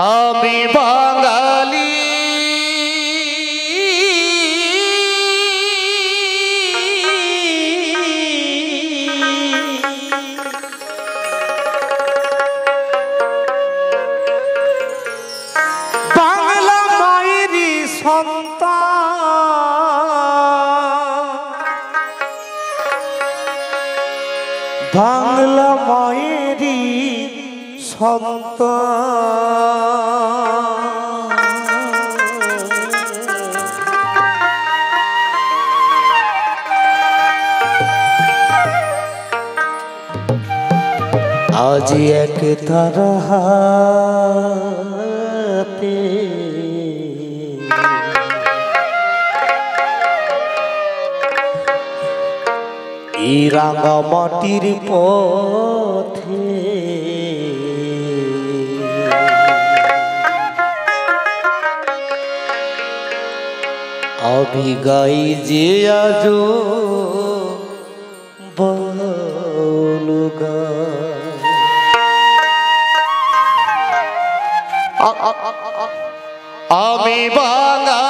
আমি বাঙালি। বাংলা মায়েরই সন্তান। বাংলা মায়েরই সন্তান আজ এক তারা রাঙা মাটির পথে আমি গাই যে আজ আমি বাঙালি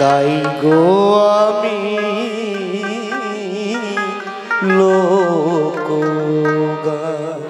গাই গো আমি লোক গান।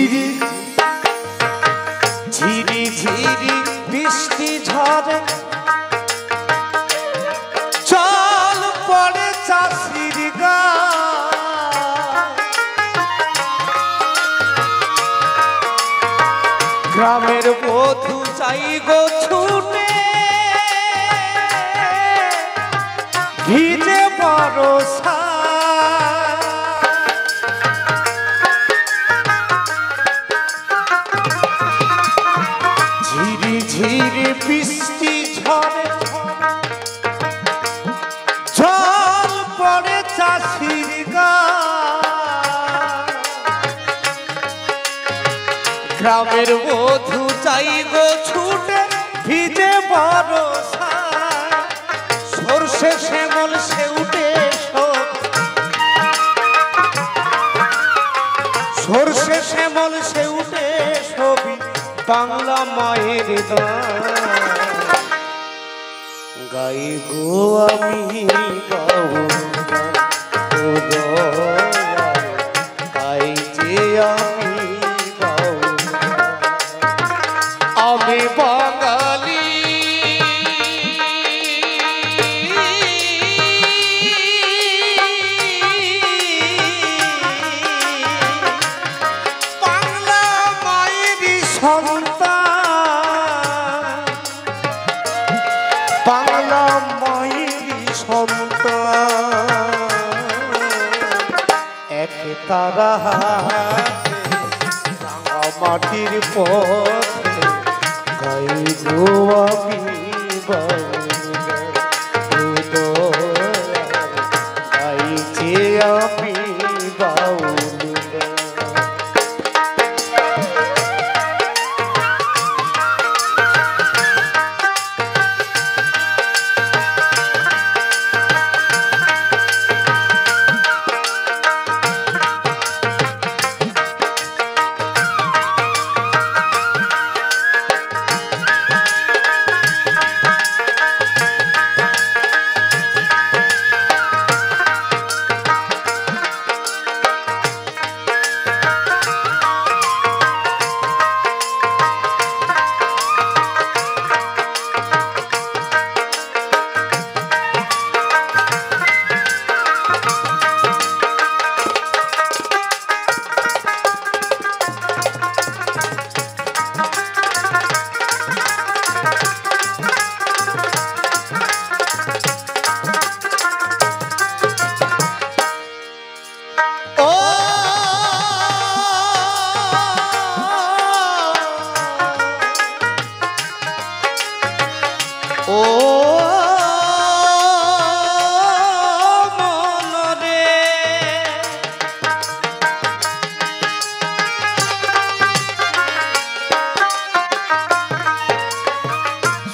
ঝিরি ঝিরি ঝিরি বৃষ্টি ঝরে। চল পড়ে চাষির গা। গ্রামের বধু চাই গো ছুটে। ভিজে বরসা ঝিরি ঝিরি বৃষ্টি ঝরে, জল পড়ে চাষির গ্রামের বধু চাই গো ছুটে, ভিজে বরসা সর্ষে শ্যামল সে উঠে গান গাই গো আমি গাও। তারা মাটির পথে গাইব আমি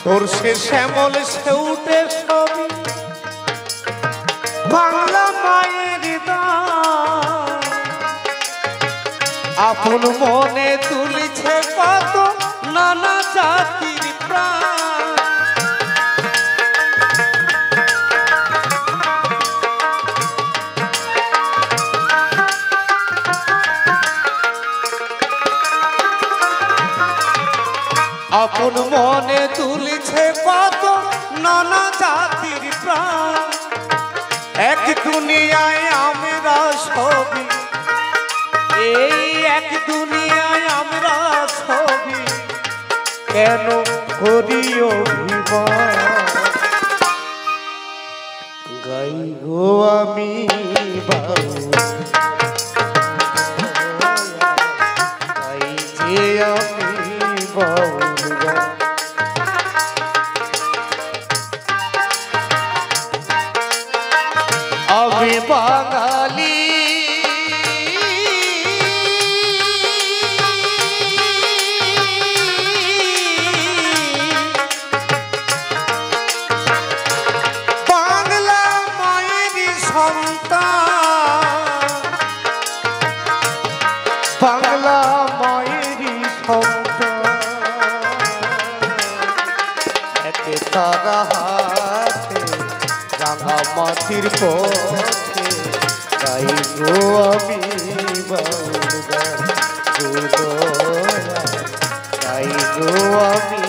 তোর শ্যামল সেউটে ছবি বাংলা মায়ের। আপন মনে তুলছে কত নানা জাতির প্রাণ আপন মনে তুলিছে কত নানা জাতির প্রাণ। এক দুনিয়ায় আমরা সবই, এই এক দুনিয়ায় আমরা সবই। কেন করি অভিমান গাই গো আমি বাবু अभिपाना একে তারা হাতে রাঙা মাটির পথে গাই গো আমি গাই গো আমি